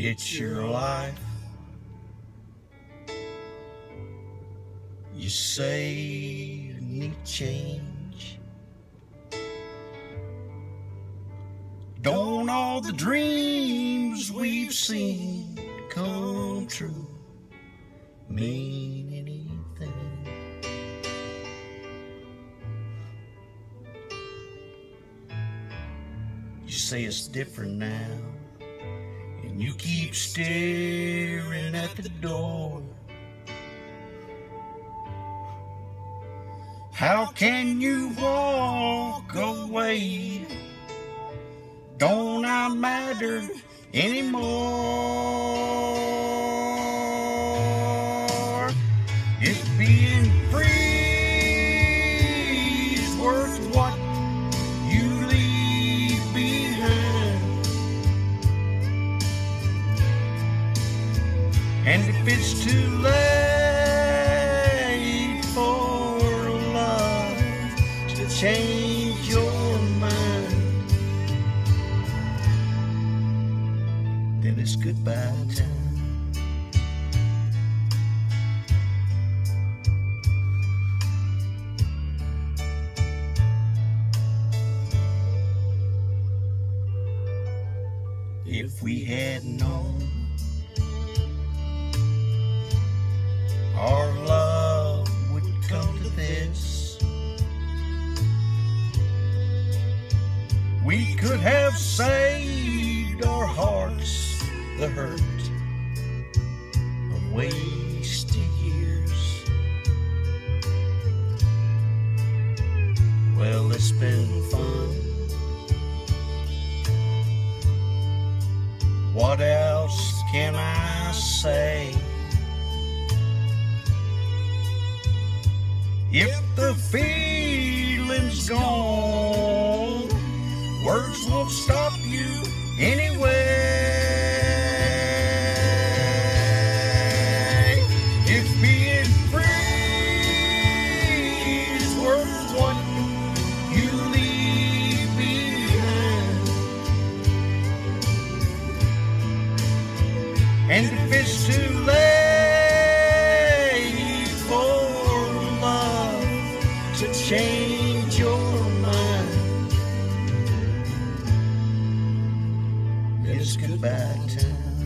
It's your life. You say you need change. Don't all the dreams we've seen come true mean anything? You say it's different now, you keep staring at the door. How can you walk away? Don't I matter anymore? If being free is worth what and if it's too late for love to change your mind, then it's goodbye time. If we had known our love would come to this, we could have saved our hearts the hurt of wasted years. Well, it's been fun. What else can I say? If the feeling's gone, words won't stop you anyway. If being free is worth what you leave behind, and if it's too back to